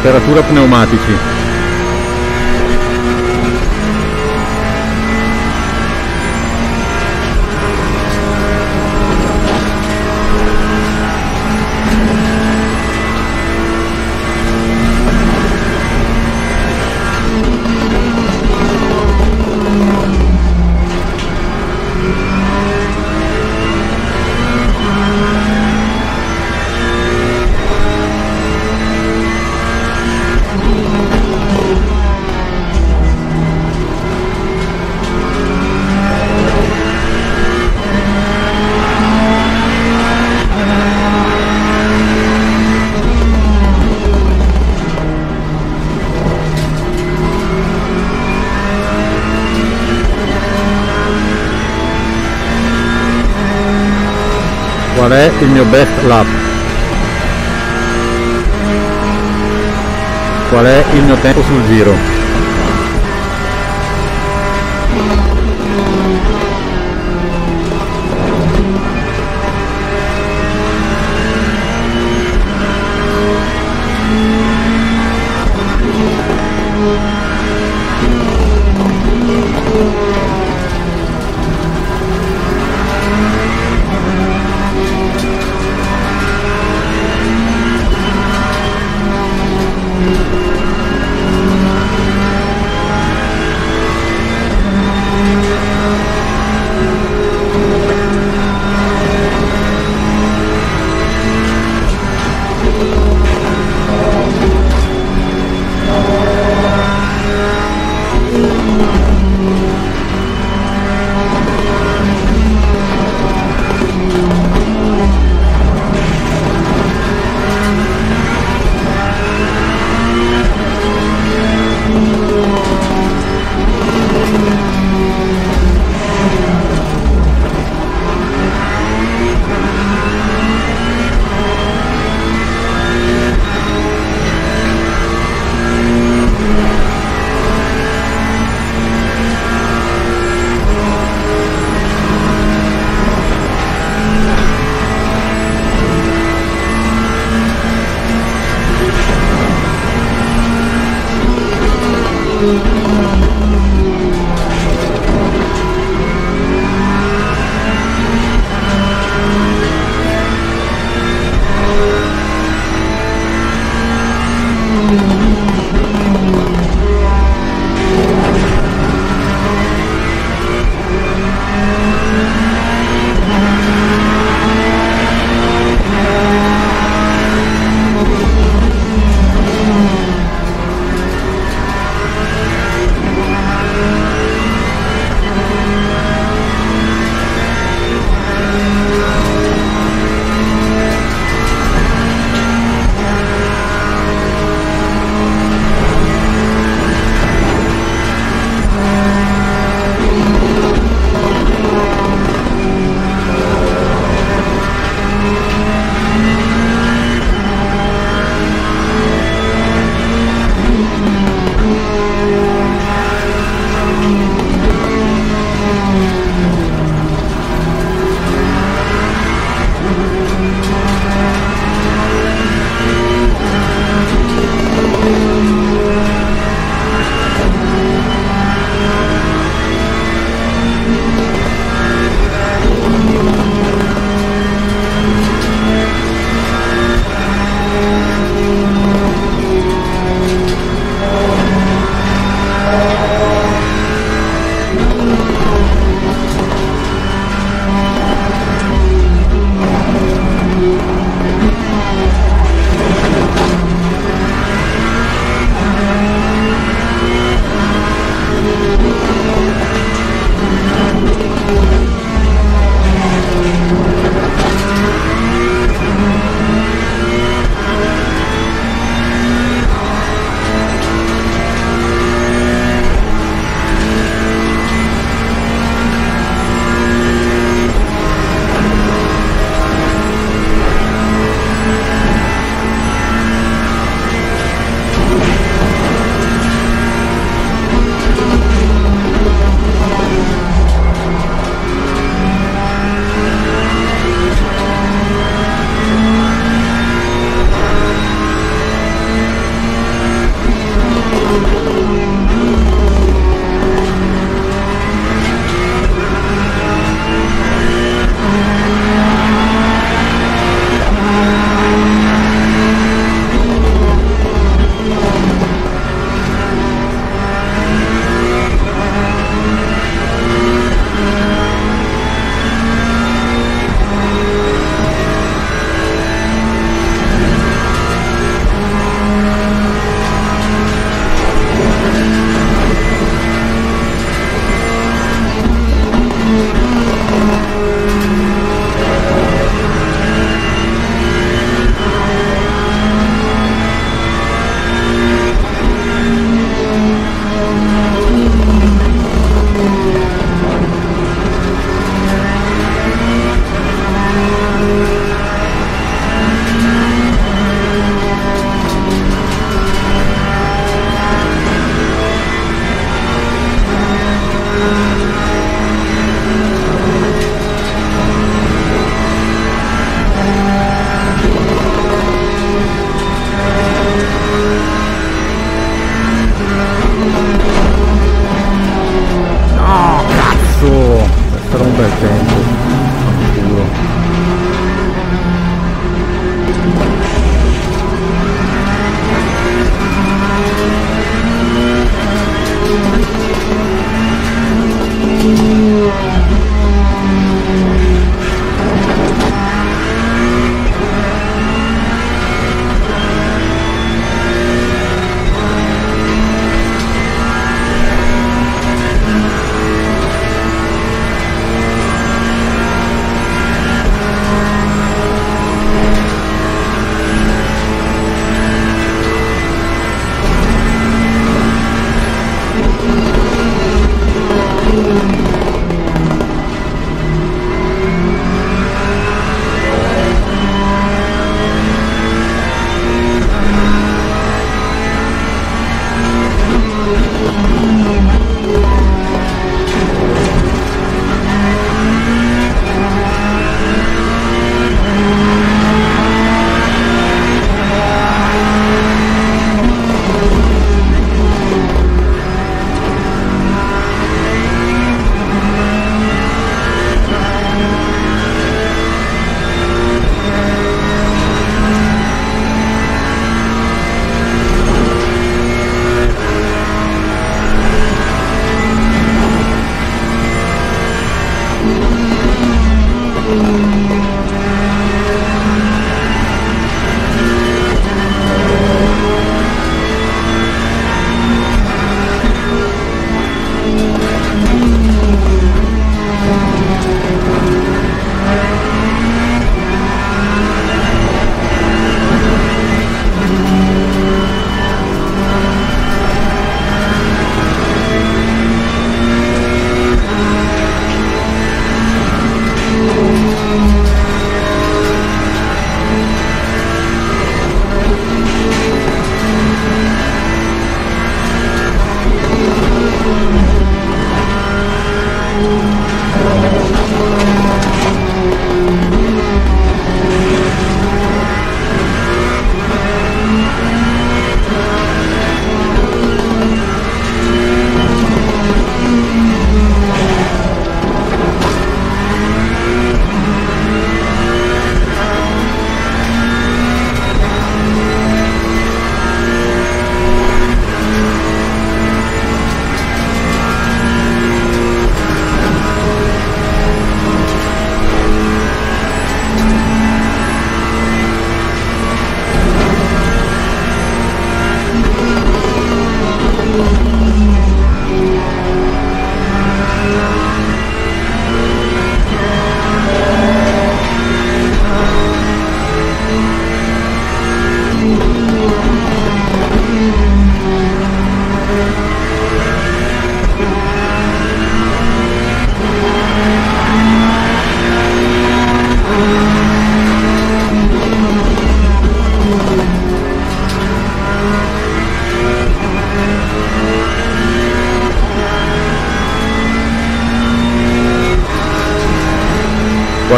Temperatura pneumatici. Qual è il mio best lap? Qual è il mio tempo sul giro?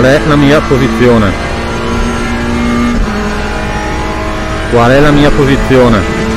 Qual è la mia posizione? Qual è la mia posizione?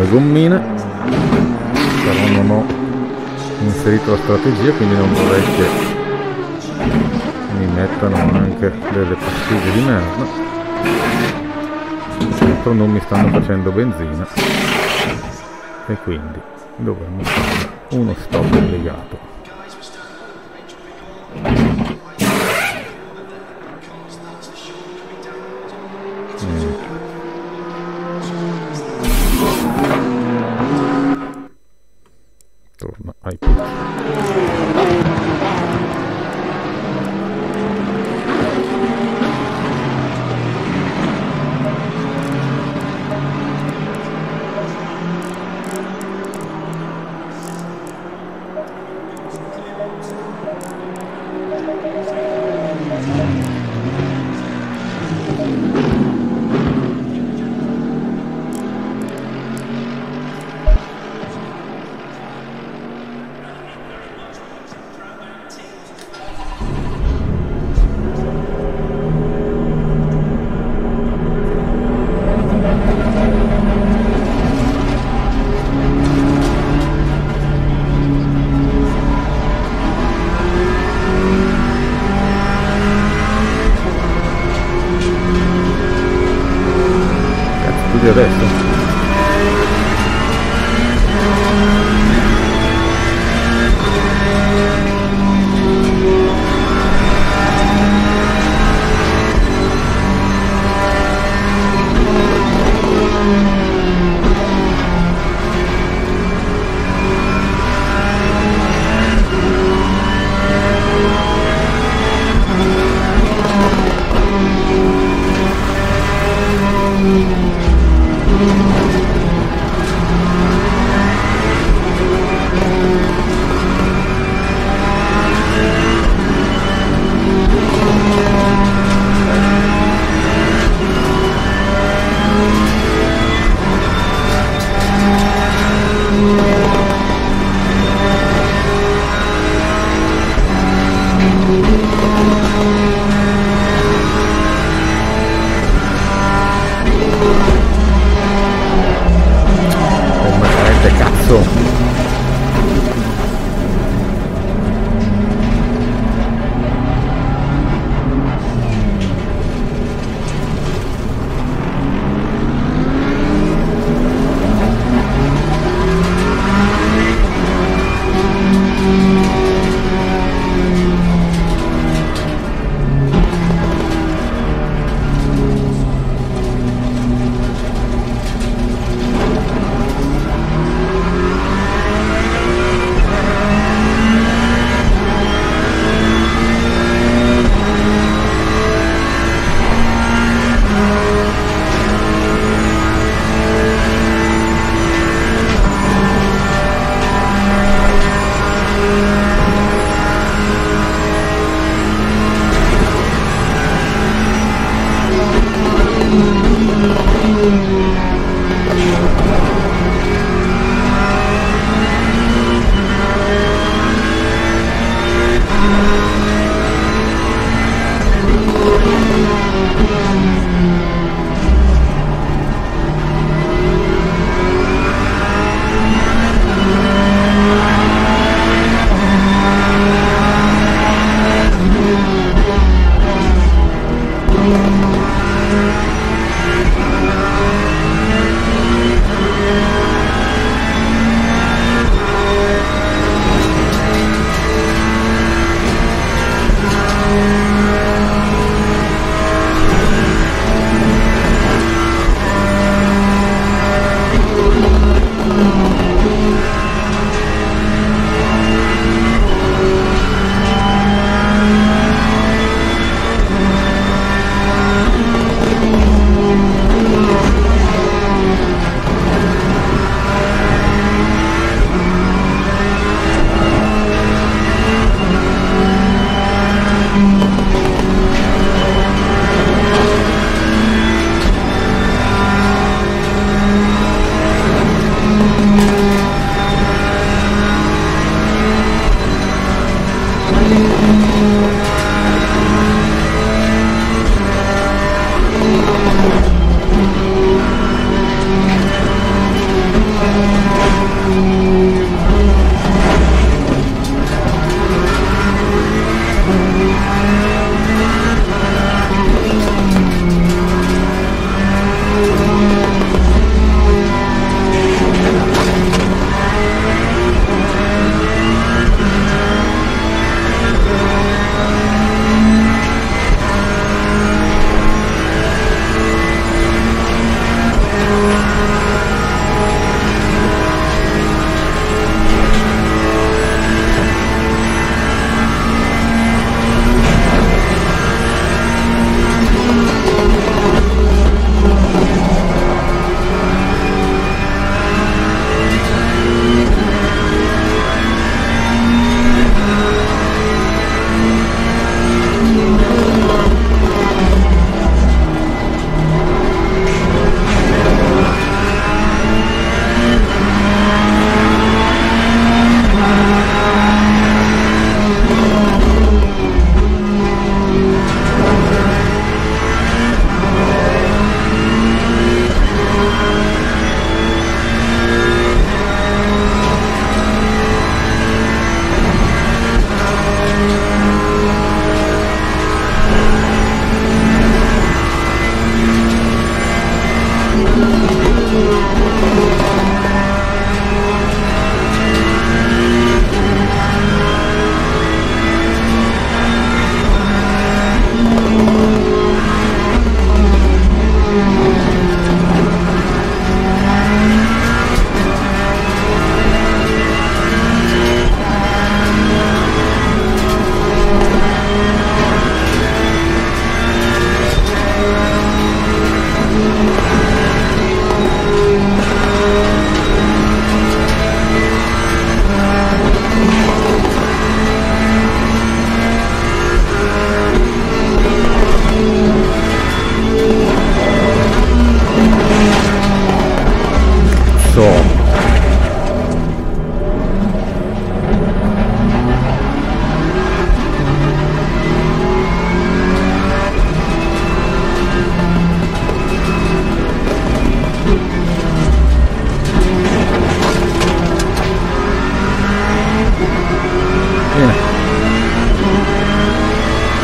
Le gommine. Però non ho inserito la strategia quindi non vorrei che mi mettano anche delle pastiglie di merda. Dentro non mi stanno facendo benzina. E quindi dovremmo fare uno stop obbligato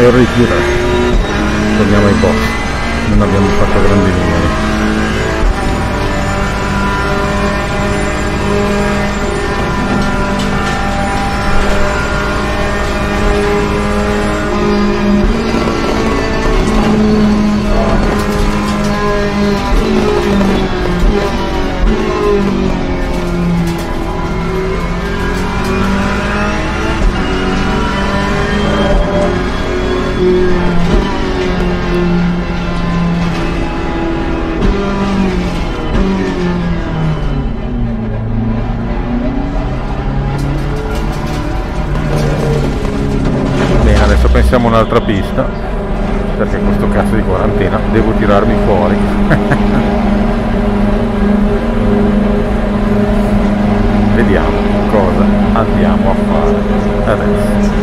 Terry Killer torniamo ai boss non abbiamo fatto grandi pensiamo un'altra pista perché questo cazzo di quarantena devo tirarmi fuori. Vediamo cosa andiamo a fare adesso